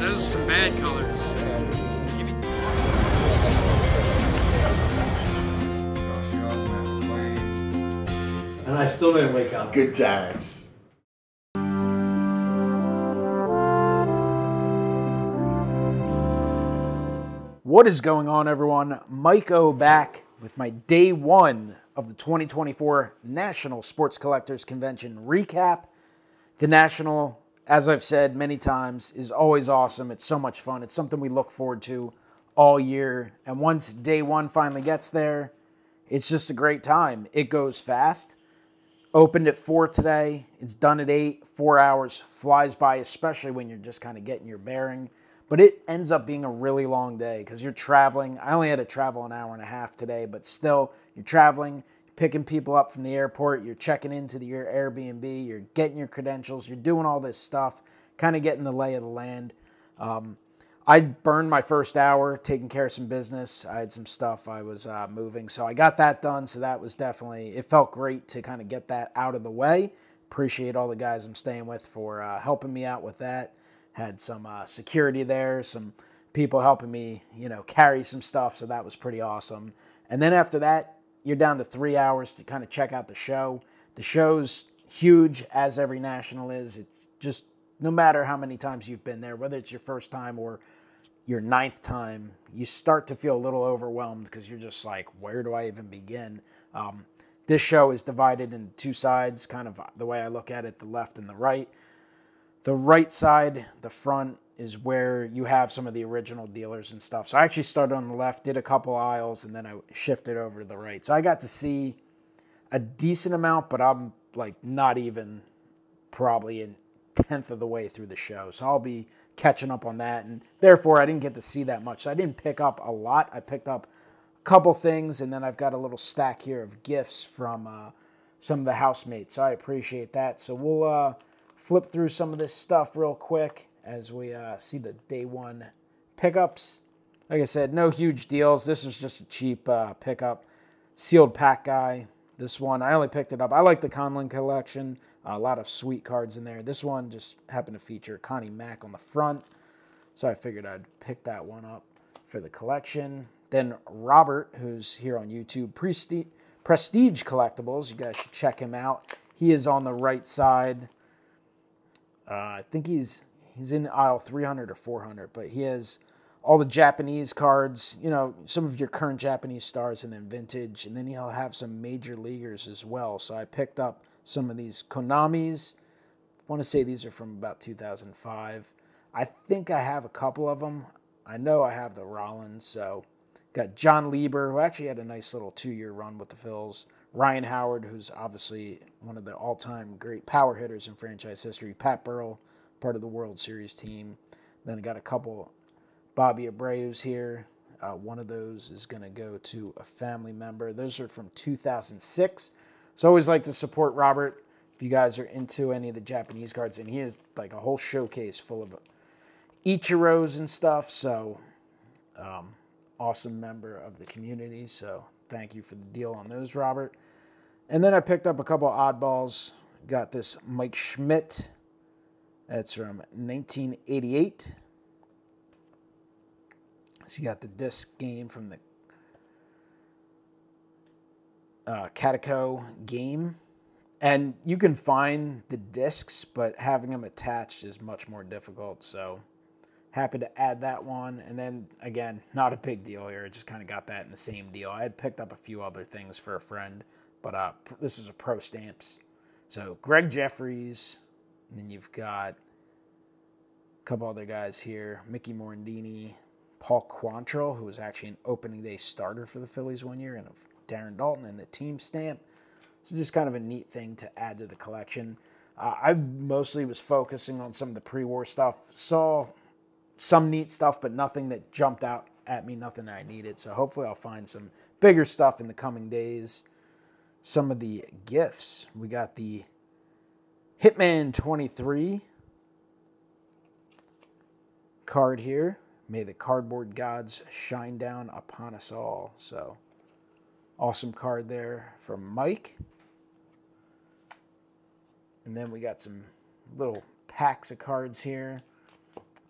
those are some bad colors. And I still didn't wake up. Good times. What is going on, everyone? Mike O back with my day one of the 2024 National Sports Collectors Convention recap. The National, as I've said many times, is always awesome. It's so much fun. It's something we look forward to all year. And once day one finally gets there, it's just a great time. It goes fast. Opened at four today. It's done at eight. Four hours flies by, especially when you're just kind of getting your bearing. But it ends up being a really long day because you're traveling. I only had to travel an hour and a half today, but still, you're traveling, picking people up from the airport, you're checking into the, your Airbnb, you're getting your credentials, you're doing all this stuff, kind of getting the lay of the land. Um, I burned my first hour taking care of some business. I had some stuff I was uh, moving, so I got that done. So that was definitely it felt great to kind of get that out of the way. Appreciate all the guys I'm staying with for uh, helping me out with that. Had some uh, security there, some people helping me, you know, carry some stuff. So that was pretty awesome. And then after that, you're down to three hours to kind of check out the show. The show's huge, as every national is. It's just no matter how many times you've been there, whether it's your first time or your ninth time, you start to feel a little overwhelmed because you're just like, where do I even begin? Um, this show is divided into two sides, kind of the way I look at it the left and the right. The right side, the front, is where you have some of the original dealers and stuff. So I actually started on the left, did a couple aisles, and then I shifted over to the right. So I got to see a decent amount, but I'm like not even probably a tenth of the way through the show. So I'll be catching up on that. And therefore, I didn't get to see that much. So I didn't pick up a lot. I picked up a couple things, and then I've got a little stack here of gifts from uh, some of the housemates. So I appreciate that. So we'll uh, flip through some of this stuff real quick as we uh, see the day one pickups. Like I said, no huge deals. This was just a cheap uh, pickup. Sealed pack guy. This one, I only picked it up. I like the Conlon collection. a lot of sweet cards in there. This one just happened to feature Connie Mack on the front. So I figured I'd pick that one up for the collection. Then Robert, who's here on YouTube, Prestige, Prestige Collectibles. You guys should check him out. He is on the right side. Uh, I think he's he's in aisle 300 or 400, but he has all the Japanese cards, you know, some of your current Japanese stars and then vintage, and then he'll have some major leaguers as well. So I picked up some of these Konamis. I want to say these are from about 2005. I think I have a couple of them. I know I have the Rollins, so got Jon Lieber, who actually had a nice little two-year run with the Phils. Ryan Howard, who's obviously one of the all-time great power hitters in franchise history. Pat Burrell, part of the World Series team. Then I got a couple Bobby Abreu's here. Uh, one of those is going to go to a family member. Those are from 2006. So always like to support Robert if you guys are into any of the Japanese cards. And he has like a whole showcase full of Ichiros and stuff. So um, awesome member of the community. So thank you for the deal on those, Robert. And then I picked up a couple oddballs. Got this Mike Schmidt. That's from 1988. So you got the disc game from the uh, Cadaco game. And you can find the discs, but having them attached is much more difficult. So happy to add that one. And then again, not a big deal here. I just kind of got that in the same deal. I had picked up a few other things for a friend, but uh, this is a Pro Stamps. So Gregg Jefferies, and then you've got a couple other guys here. Mickey Morandini, Paul Quantrill, who was actually an opening day starter for the Phillies one year, and Darren Daulton and the team stamp. So just kind of a neat thing to add to the collection. Uh, I mostly was focusing on some of the pre-war stuff. Saw some neat stuff, but nothing that jumped out at me, nothing I needed. So hopefully I'll find some bigger stuff in the coming days. Some of the gifts. We got the Hitman 23 card here. May the cardboard gods shine down upon us all. So awesome card there from Mike. And then we got some little packs of cards here.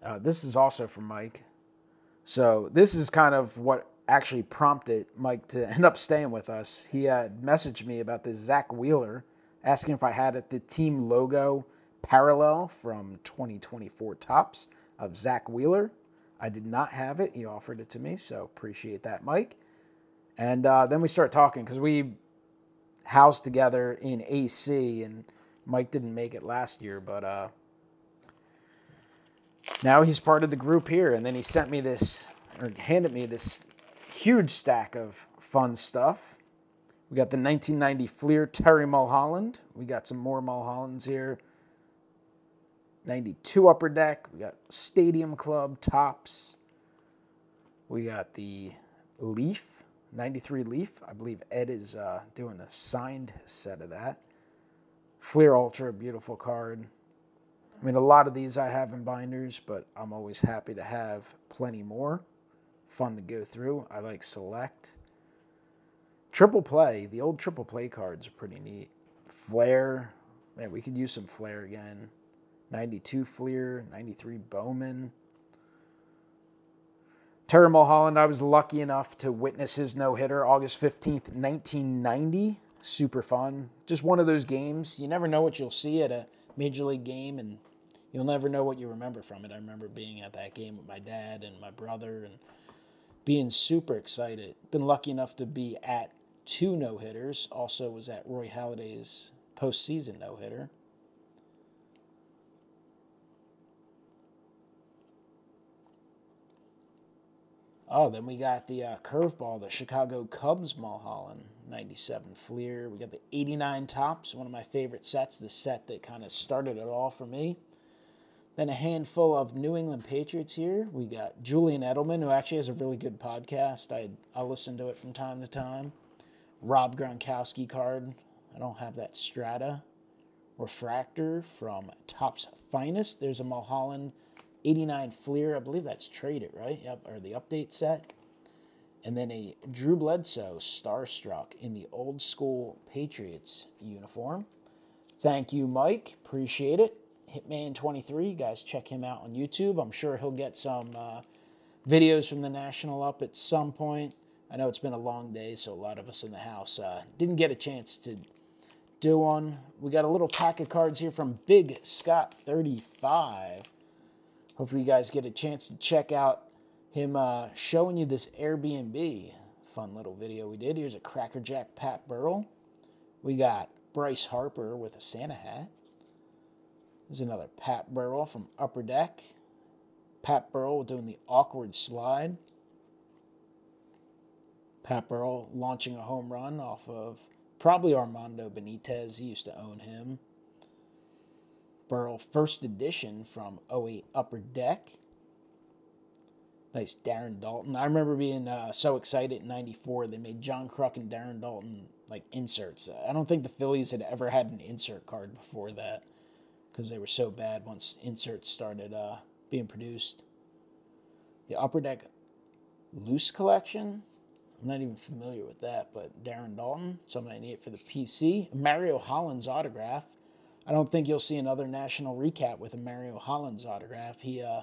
Uh, this is also from Mike. So this is kind of what actually prompted Mike to end up staying with us. He had messaged me about this Zack Wheeler, asking if I had it, the team logo parallel from 2024 Topps of Zack Wheeler. I did not have it. He offered it to me, so appreciate that, Mike. And uh, then we start talking because we housed together in AC, and Mike didn't make it last year, but uh, now he's part of the group here. And then he sent me this, or handed me this huge stack of fun stuff. We got the 1990 Fleer Terry Mulholland. We got some more Mulhollands here. 92 Upper Deck. We got Stadium Club Topps. We got the Leaf, 93 Leaf. I believe Ed is uh, doing a signed set of that. Fleer Ultra, beautiful card. I mean, a lot of these I have in binders, but I'm always happy to have plenty more. Fun to go through. I like Select. Triple Play, the old Triple Play cards are pretty neat. Flair, man, we could use some Flair again. 92 Fleer, 93 Bowman. Terry Mulholland, I was lucky enough to witness his no hitter August 15th, 1990. Super fun. Just one of those games. You never know what you'll see at a major league game, and you'll never know what you remember from it. I remember being at that game with my dad and my brother and being super excited. Been lucky enough to be at two no hitters. Also, was at Roy Halladay's postseason no hitter. Oh, then we got the uh, curveball, the Chicago Cubs Mulholland 97 Fleer. We got the 89 Topps, one of my favorite sets, the set that kind of started it all for me. Then a handful of New England Patriots here. We got Julian Edelman, who actually has a really good podcast. I, I listen to it from time to time. Rob Gronkowski card. I don't have that Strata. Refractor from Topps Finest. There's a Mulholland 89 Fleer. I believe that's traded, right? Yep, or the update set. And then a Drew Bledsoe Starstruck in the old school Patriots uniform. Thank you, Mike. Appreciate it. Hitman23, you guys check him out on YouTube. I'm sure he'll get some uh, videos from the National up at some point. I know it's been a long day, so a lot of us in the house uh, didn't get a chance to do one. We got a little pack of cards here from Big Scott 35. Hopefully, you guys get a chance to check out him uh, showing you this Airbnb. Fun little video we did. Here's a Crackerjack Pat Burrell. We got Bryce Harper with a Santa hat. There's another Pat Burrell from Upper Deck. Pat Burrell doing the awkward slide. Pat Burrell launching a home run off of probably Armando Benitez. He used to own him. Burrell first edition from 08 Upper Deck. Nice Darren Daulton. I remember being uh, so excited in 94. They made John Kruk and Darren Daulton like inserts. I don't think the Phillies had ever had an insert card before that because they were so bad once inserts started uh, being produced. The Upper Deck Loose Collection. I'm not even familiar with that, but Darren Daulton, something I need for the PC. Mario Hollins autograph. I don't think you'll see another national recap with a Mario Hollins autograph. He uh,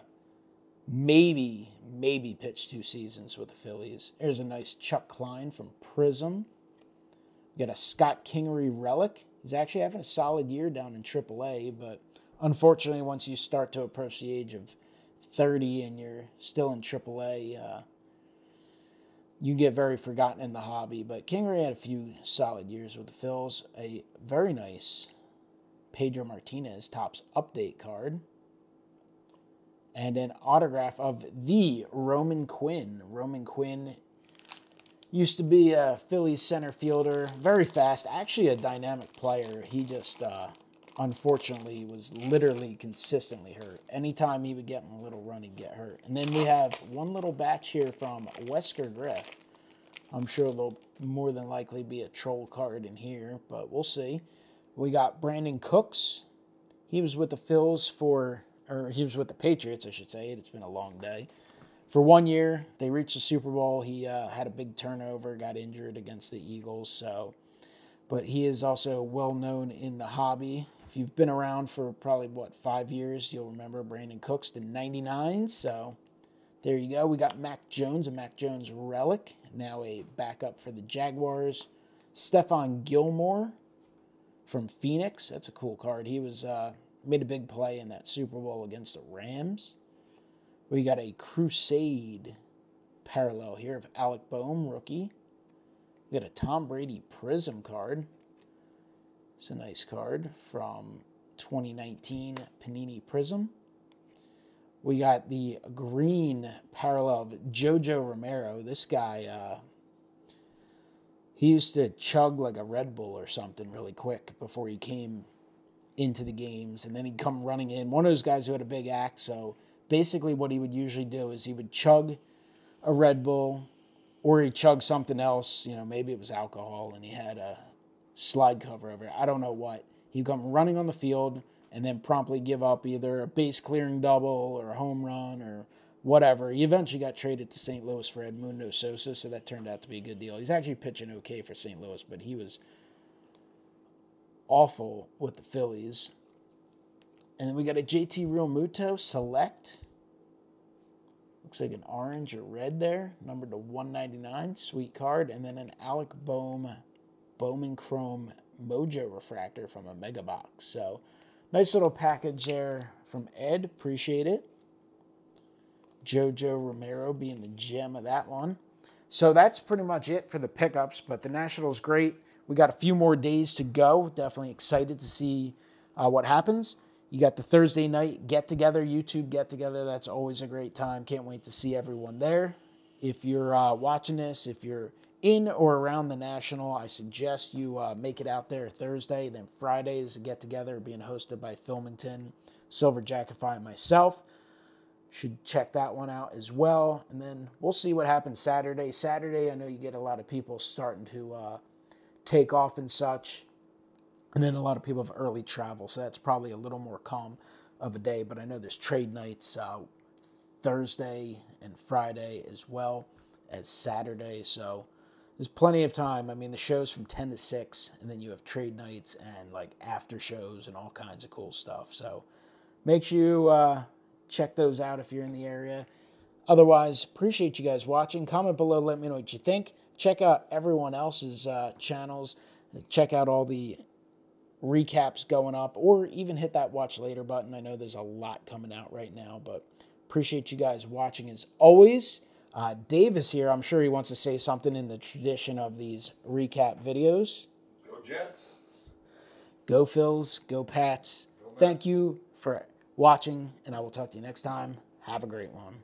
maybe, maybe pitched two seasons with the Phillies. Here's a nice Chuck Klein from Prism. We got a Scott Kingery relic. He's actually having a solid year down in AAA, but unfortunately, once you start to approach the age of 30 and you're still in AAA, uh, you get very forgotten in the hobby. But Kingery had a few solid years with the Phils. A very nice Pedro Martinez Topps update card. And an autograph of the Roman Quinn. Roman Quinn used to be a Phillies center fielder, very fast, actually a dynamic player. He just, uh, unfortunately, he was literally consistently hurt. Anytime he would get in a little run, he'd get hurt. And then we have one little batch here from Wesker Griff. I'm sure there'll more than likely be a troll card in here, but we'll see. We got Brandin Cooks. He was with the Phils for, or he was with the Patriots, I should say. It's been a long day. For one year, they reached the Super Bowl. He uh, had a big turnover, got injured against the Eagles. So, but he is also well known in the hobby. If you've been around for probably what five years, you'll remember Brandin Cooks to 99. So there you go. We got Mac Jones, a Mac Jones relic, now a backup for the Jaguars. Stephon Gilmore from Phoenix. That's a cool card. He was uh, made a big play in that Super Bowl against the Rams. We got a Crusade parallel here of Alec Bohm, rookie. We got a Tom Brady Prism card. It's a nice card from 2019 Panini Prism. We got the green parallel of Jojo Romero. This guy, uh, he used to chug like a Red Bull or something really quick before he came into the games, and then he'd come running in. One of those guys who had a big act. So basically, what he would usually do is he would chug a Red Bull, or he chug something else. You know, maybe it was alcohol, and he had a slide cover over it. I don't know what. He'd come running on the field and then promptly give up either a base clearing double or a home run or whatever. He eventually got traded to St. Louis for Edmundo Sosa, so that turned out to be a good deal. He's actually pitching okay for St. Louis, but he was awful with the Phillies. And then we got a JT Realmuto Select. Looks like an orange or red there, numbered to 199. Sweet card. And then an Alec Bohm Bowman Chrome Mojo Refractor from a Mega Box. So nice little package there from Ed. Appreciate it. Jojo Romero being the gem of that one. So that's pretty much it for the pickups, but the Nationals great. We got a few more days to go. Definitely excited to see uh, what happens. You got the Thursday night get together, YouTube get together. That's always a great time. Can't wait to see everyone there. If you're uh, watching this, if you're in or around the National, I suggest you uh, make it out there Thursday. Then Friday is a get together being hosted by Filmington, Silver Jackify, and myself. Should check that one out as well. And then we'll see what happens Saturday. Saturday, I know you get a lot of people starting to uh, take off and such. And then a lot of people have early travel, so that's probably a little more calm of a day. But I know there's trade nights uh, Thursday and Friday as well as Saturday. So there's plenty of time. I mean, the show's from 10 to 6, and then you have trade nights and like after shows and all kinds of cool stuff. So make sure you uh, check those out if you're in the area. Otherwise, appreciate you guys watching. Comment below, let me know what you think. Check out everyone else's uh, channels. Check out all the recaps going up, or even hit that watch later button. I know there's a lot coming out right now, but appreciate you guys watching as always. Uh, Dave is here. I'm sure he wants to say something in the tradition of these recap videos. Go Jets. Go Phils. Go Pats. Thank you for watching, and I will talk to you next time. Have a great one.